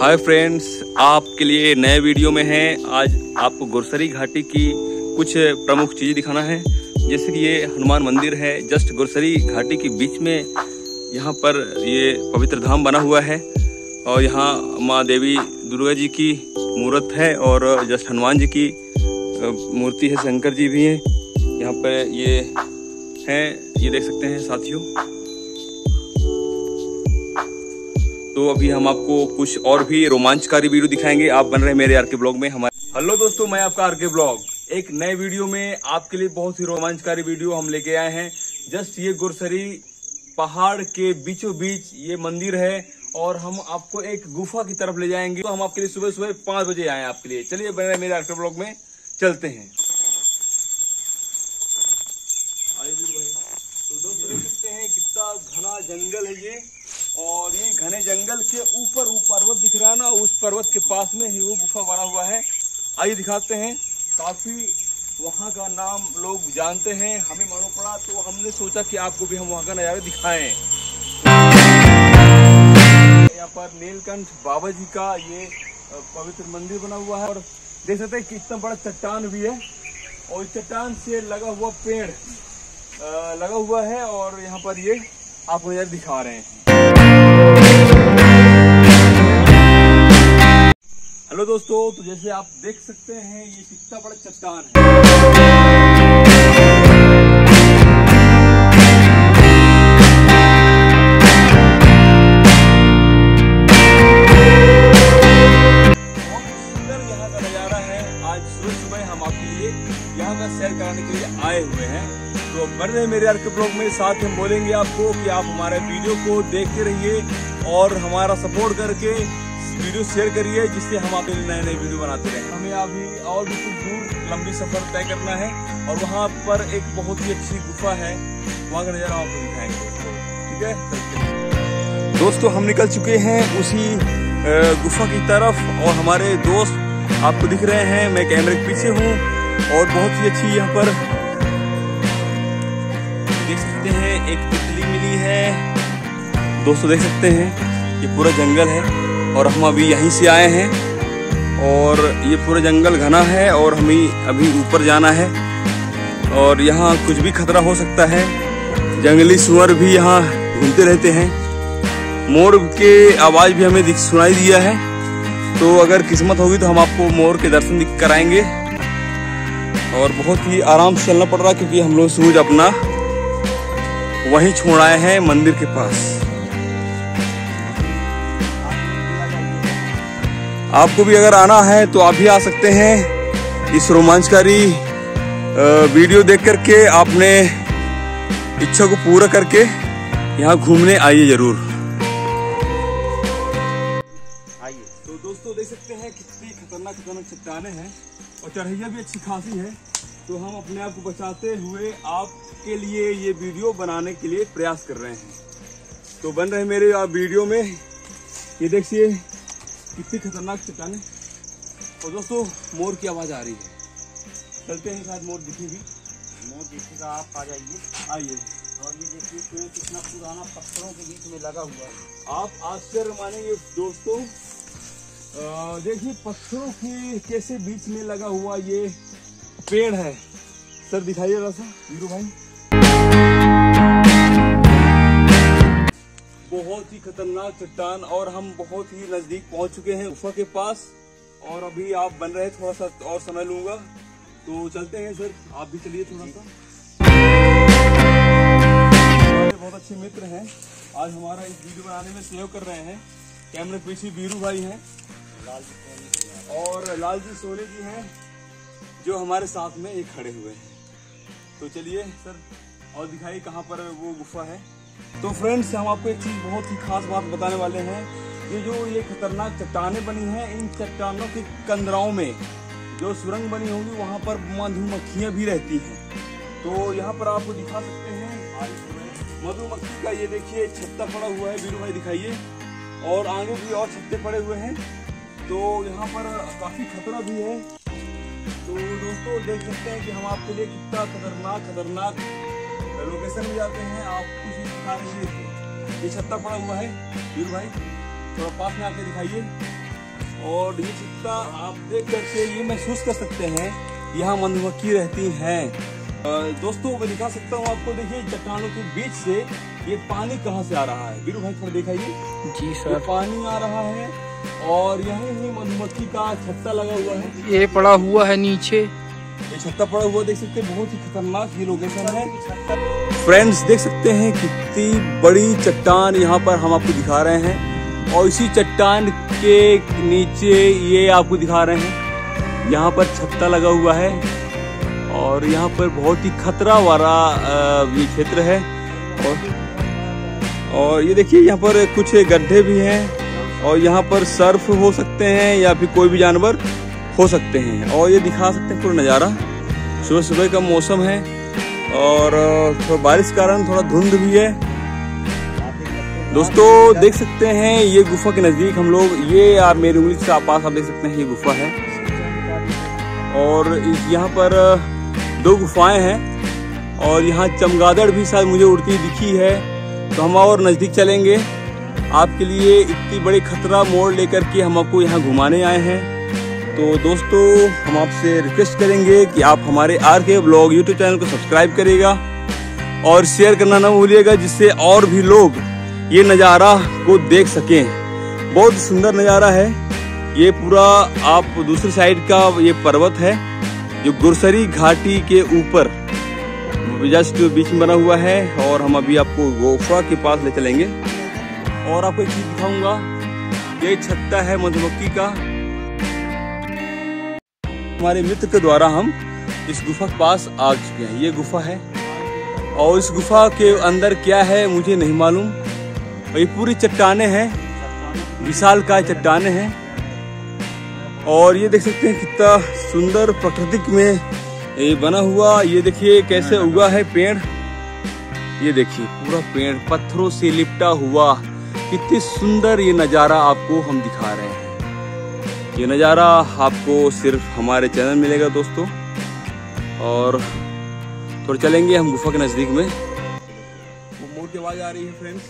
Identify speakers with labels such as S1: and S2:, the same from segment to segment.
S1: Hi friends, आपके लिए नए वीडियो में हैं। आज आपको गुरसरी घाटी की कुछ प्रमुख चीज़ें दिखाना है। जैसे कि ये हनुमान मंदिर है, जस्ट गुरसरी घाटी के बीच में यहाँ पर ये पवित्र धाम बना हुआ है। और यहाँ माँ देवी दुर्गा जी की मूर्त है और जस्ट हनुमान जी की मूर्ति है, शंकर जी भी हैं। यहाँ पर ये हैं, ये देख सकते हैं साथियों। तो अभी हम आपको कुछ और भी रोमांचकारी वीडियो दिखाएँगे। आप बन रहे मेरे आर के ब्लॉग में, हमारे हेलो दोस्तों, मैं आपका आर के ब्लॉग एक नए वीडियो में आपके लिए बहुत ही रोमांचकारी वीडियो हम लेके आए हैं। जस्ट ये गुरसरी पहाड़ के बीचों बीच ये मंदिर है और हम आपको एक गुफा की तरफ़ ले जाएँगे। तो हम आपके लिए सुबह सुबह पाँच बजे आए आपके लिए। चलिए, बने मेरे आर के ब्लॉग में। चलते हैं। तो दोस्तों, देख सकते हैं कितना घना जंगल है ये। और ये घने जंगल के ऊपर वो पर्वत दिख रहा है ना, उस पर्वत के पास में ही वो गुफा बना हुआ है। आइए दिखाते हैं। काफ़ी वहाँ का नाम लोग जानते हैं, हमें मालूम पड़ा तो हमने सोचा कि आपको भी हम वहाँ का नज़ारा दिखाएँ। यहाँ पर नीलकंठ बाबा जी का ये पवित्र मंदिर बना हुआ है, और देख सकते हैं कितना बड़ा चट्टान भी है, और इस चट्टान से लगा हुआ पेड़ लगा हुआ है, और यहाँ पर ये आपको नज़र दिखा रहे हैं। हेलो दोस्तों तो जैसे आप देख सकते हैं, ये कितना बड़ा चट्टान है। बहुत सुंदर यहाँ का नज़ारा है। आज सुबह सुबह हम आपके लिए यहाँ का सैर कराने के लिए आए हुए हैं। तो बन मेरे यार के ब्लॉग में साथ हम बोलेंगे आपको कि आप हमारे वीडियो को देखते रहिए और हमारा सपोर्ट करके वीडियो शेयर करिए, जिससे हम आपके लिए नए नए वीडियो बनाते रहे। हमें अभी और भी कुछ दूर लंबी सफ़र तय करना है और वहाँ पर एक बहुत ही अच्छी गुफा है। वहाँ का नज़ारा आपको दिखाएँगे। ठीक है? दोस्तों, हम निकल चुके हैं उसी गुफा की तरफ़ और हमारे दोस्त आपको दिख रहे हैं। मैं कैमरे के पीछे हूँ और बहुत ही अच्छी यहाँ पर देख सकते हैं, एक तितली मिली है। दोस्तों, देख सकते हैं ये पूरा जंगल है। और हम अभी यहीं से आए हैं। और ये पूरा जंगल घना है और हमें अभी ऊपर जाना है। और यहाँ कुछ भी खतरा हो सकता है। जंगली सुअर भी यहाँ घूमते रहते हैं। मोर के आवाज़ भी हमें सुनाई दिया है। तो अगर किस्मत होगी तो हम आपको मोर के दर्शन कराएँगे। और बहुत ही आराम से चलना पड़ रहा है क्योंकि हम लोग सूरज अपना वहीं छोड़ आए हैं मंदिर के पास। आपको भी अगर आना है तो आप भी आ सकते हैं। इस रोमांचकारी वीडियो देख करके आपने इच्छा को पूरा करके यहाँ घूमने आइए ज़रूर। आइए। तो दोस्तों, देख सकते हैं कितनी खतरनाक खतरनाक चट्टाने हैं और चढ़ैया भी अच्छी खासी है। तो हम अपने आप को बचाते हुए आपके लिए ये वीडियो बनाने के लिए प्रयास कर रहे हैं। तो बन रहे मेरे वीडियो में। ये देखिए कितनी खतरनाक चट्टाने। और दोस्तों मोर की आवाज़ आ रही है। चलते हैं शायद मोर दिखेगी।
S2: मोर दिखेगा आप आ जाइए।
S1: आइए।
S2: और ये देखिए पेड़ कितना पुराना पत्थरों के बीच में लगा हुआ है।
S1: आप आश्चर्य मानेंगे दोस्तों। देखिए पत्थरों के कैसे बीच में लगा हुआ ये पेड़ है। सर दिखाइए जरा सा। वीरू भाई बहुत ही खतरनाक चट्टान और हम बहुत ही नज़दीक पहुँच चुके हैं गुफा के पास। और अभी आप बन रहे थोड़ा सा और समय लूँगा। तो चलते हैं सर आप भी चलिए थोड़ा सा बहुत अच्छे मित्र हैं। आज हमारा इस वीडियो बनाने में सहयोग कर रहे हैं। कैमरे पीछे वीरू भाई हैं। और लाल जी सोने जी हैं जो हमारे साथ में ये खड़े हुए हैं। तो चलिए सर और दिखाइए कहाँ पर वो गुफा है। तो फ्रेंड्स हम आपको एक चीज़ बहुत ही खास बात बताने वाले हैं। ये जो ये खतरनाक चट्टाने बनी हैं, इन चट्टानों के कंदराओं में जो सुरंग बनी होंगी, वहाँ पर मधुमक्खियाँ भी रहती हैं। तो यहाँ पर आपको दिखा सकते हैं मधुमक्खी का ये देखिए छत्ता पड़ा हुआ है, वीरू भाई दिखाइए। और आगे भी और छत्ते पड़े हुए हैं। तो यहाँ पर काफ़ी खतरा भी है। तो दोस्तों, देख सकते हैं कि हम आपके लिए कितना खतरनाक खतरनाक लोकेशन में जाते हैं आप कुछ दिखा रहे ये छत्ता पड़ा हुआ है वीरू भाई थोड़ा पास में आके दिखाइए। और ये छत्ता आप देख करके ये महसूस कर सकते हैं यहाँ मधुमक्खी रहती हैं। दोस्तों मैं दिखा सकता हूँ आपको देखिए चट्टानों के बीच से ये पानी कहाँ से आ रहा है। बीरू भाई थोड़ा दिखाइए।
S2: जी
S1: सर। पानी आ रहा है और यही ही मधुमक्खी का छत्ता लगा हुआ है।
S2: ये पड़ा हुआ है नीचे।
S1: ये छत्ता पड़ा हुआ देख सकते हैं, बहुत ही खतरनाक ये लोकेशन है। फ्रेंड्स देख सकते हैं कितनी बड़ी चट्टान यहाँ पर हम आपको दिखा रहे हैं। और इसी चट्टान के नीचे ये आपको दिखा रहे हैं। यहाँ पर छत्ता लगा हुआ है और यहाँ पर बहुत ही खतरा वाला ये क्षेत्र है। और और ये देखिए, यहाँ पर कुछ गड्ढे भी हैं। और यहाँ पर सर्फ हो सकते हैं या फिर कोई भी जानवर। हो सकते हैं। और ये दिखा सकते हैं पूरा नज़ारा। सुबह सुबह का मौसम है और थोड़ा बारिश कारण थोड़ा धुंध भी है। दोस्तों, देख सकते हैं ये गुफा के नज़दीक हम लोग, ये आप मेरी उंगली से आप पास आप देख सकते हैं ये गुफा है। और यहाँ पर दो गुफाएँ हैं और यहाँ चमगादड़ भी शायद मुझे उड़ती दिखी है। तो हम और नज़दीक चलेंगे। आपके लिए इतनी बड़ी खतरा मोड़ लेकर के हम आपको यहाँ घुमाने आए हैं। तो दोस्तों, हम आपसे रिक्वेस्ट करेंगे कि आप हमारे R K blog YouTube channel को सब्सक्राइब करिएगा और शेयर करना ना भूलिएगा, जिससे और भी लोग ये नज़ारा को देख सकें। बहुत सुंदर नज़ारा है। ये पूरा आप दूसरी साइड का ये पर्वत है, जो गुरसरी घाटी के ऊपर जस्ट बीच में बना हुआ है और हम अभी आपको गोफा के पास ले चलेंगे। और आपको एक चीज़ दिखाऊँगा, ये छत्ता है मधुमक्खी का। हमारे मित्र के द्वारा हम इस गुफा के पास आ चुके हैं। ये गुफा है। और इस गुफा के अंदर क्या है, मुझे नहीं मालूम। और ये पूरी चट्टाने हैं। विशाल का चट्टाने हैं। और ये देख सकते हैं कितना सुंदर प्राकृतिक में ये बना हुआ। ये देखिए कैसे उगा है पेड़। ये देखिए, पूरा पेड़ पत्थरों से लिपटा हुआ। कितनी सुंदर ये नज़ारा आपको हम दिखा रहे हैं। ये नज़ारा आपको सिर्फ़ हमारे चैनल मिलेगा दोस्तों। और थोड़ा चलेंगे हम गुफा के नज़दीक में। वो मोर की आवाज़ आ रही है फ्रेंड्स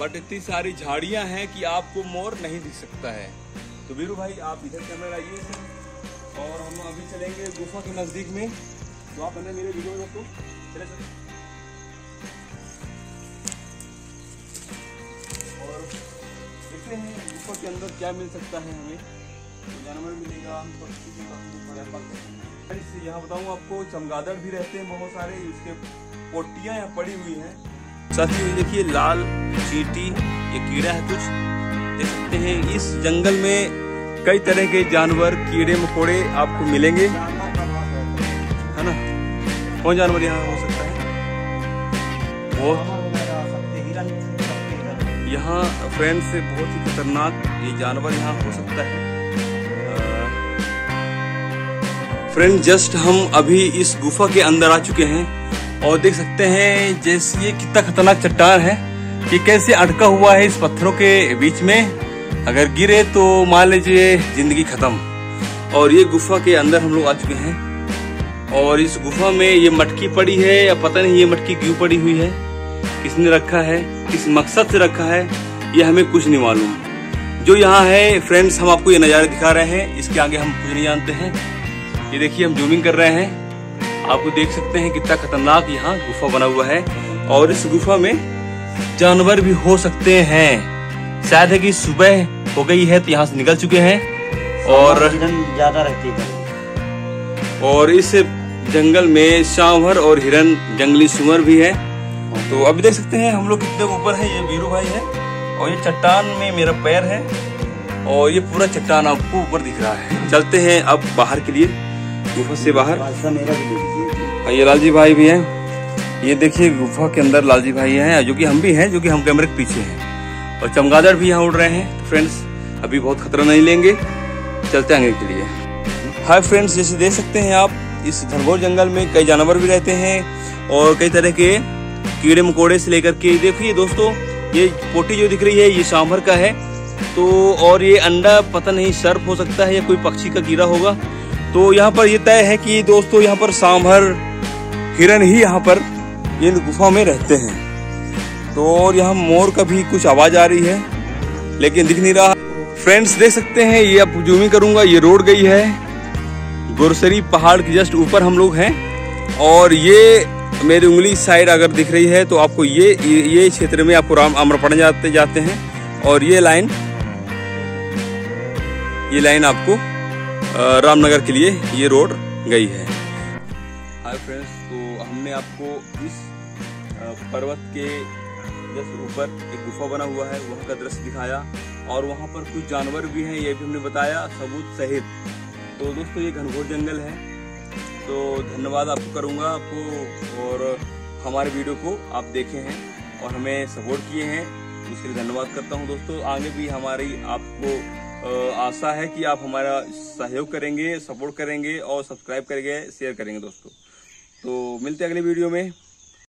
S1: बट इतनी सारी झाड़ियाँ हैं कि आपको मोर नहीं दिख सकता है। तो वीरू भाई, आप इधर कैमरा लाइए। और हम अभी चलेंगे गुफा के नज़दीक में। तो आप अंदर मेरे वीडियो दोस्तों। चले चले देखते हैं गुफा के अंदर क्या मिल सकता है हमें। जानवर मिलेगा बड़ा पक्षी यहाँ बताऊँ आपको, चमगादड़ भी रहते हैं बहुत सारे, उसके पोटियाँ यहाँ पड़ी हुई हैं। साथ ही देखिए, लाल, चींटी, ये कीड़ा है कुछ। देख सकते हैं, इस जंगल में कई तरह के जानवर, कीड़े, मकोड़े आपको मिलेंगे। है ना? कौन जानवर यहाँ हो सकता है? वो यहाँ फ्रेंड्स बहुत ही खतरनाक ये जानवर यहाँ हो सकता है। फ्रेंड जस्ट हम अभी इस गुफा के अंदर आ चुके हैं और देख सकते हैं जैसे ये कितना खतरनाक चट्टान है कि कैसे अटका हुआ है इस पत्थरों के बीच में। अगर गिरे तो मान लीजिए ज़िंदगी खत्म। और ये गुफा के अंदर हम लोग आ चुके हैं। और इस गुफा में ये मटकी पड़ी है या पता नहीं ये मटकी क्यों पड़ी हुई है। किसने रखा है किस मकसद से रखा है ये हमें कुछ नहीं मालूम। जो यहाँ है फ्रेंड्स हम आपको ये नज़ारे दिखा रहे हैं इसके आगे हम कुछ नहीं जानते हैं। ये देखिए हम जूमिंग कर रहे हैं। आपको देख सकते हैं कितना खतरनाक यहाँ गुफा बना हुआ है और इस गुफा में जानवर भी हो सकते हैं। शायद है कि सुबह हो गई है तो यहाँ से निकल चुके हैं और
S2: ज़्यादा रहती है।
S1: और इस जंगल में सांभर और हिरन जंगली सुअर भी है। तो अभी देख सकते हैं हम लोग कितने ऊपर है ये वीरू भाई है और ये चट्टान में मेरा पैर है और ये पूरा चट्टान आपको ऊपर दिख रहा है। चलते हैं अब बाहर के लिए गुफा से बाहर। ये लालजी भाई भी हैं। ये देखिए गुफा के अंदर लालजी भाई हैं जो कि हम भी हैं जो कि हम कैमरे के पीछे हैं। और चमगादड़ भी यहाँ उड़ रहे हैं तो फ्रेंड्स अभी बहुत खतरा नहीं लेंगे। चलते आगे के लिए। हाय फ्रेंड्स जैसे देख सकते हैं आप इस घनघोर जंगल में कई जानवर भी रहते हैं और कई तरह के कीड़े मकोड़े से लेकर के, देखिए दोस्तों, ये पोटी जो दिख रही है, ये सांभर का है। तो और ये अंडा पता नहीं सर्फ हो सकता है या कोई पक्षी का कीड़ा होगा। तो यहाँ पर ये तय है कि दोस्तों यहाँ पर सांभर हिरन ही यहाँ पर ये गुफा में रहते हैं। तो और यहाँ मोर का भी कुछ आवाज़ आ रही है, लेकिन दिख नहीं रहा। फ्रेंड्स, देख सकते हैं, ये अब जूमिंग करूँगा, ये रोड गई है। गुरसरी पहाड़ के जस्ट ऊपर हम लोग हैं, और ये मेरी उंगली साइड अगर दिख रही है तो आपको ये ये क्षेत्र में आपको राम आम्रपण जाते जाते हैं। और ये लाइन ये लाइन आपको रामनगर के लिए ये रोड गई है। हाय फ्रेंड्स तो हमने आपको इस पर्वत के जस्ट ऊपर एक गुफा बना हुआ है, वहाँ का दृश्य दिखाया। और वहाँ पर कुछ जानवर भी हैं, ये भी हमने बताया, सबूत सहित। तो दोस्तों, ये घनघोर जंगल है। तो धन्यवाद आपको करूँगा आपको और हमारे वीडियो को आप देखे हैं और हमें सपोर्ट किए हैं। उसके लिए धन्यवाद करता हूँ दोस्तों। आगे भी हमारी आपको आशा है कि आप हमारा सहयोग करेंगे, सपोर्ट करेंगे और सब्सक्राइब करेंगे, शेयर करेंगे दोस्तों। तो मिलते हैं अगले वीडियो में।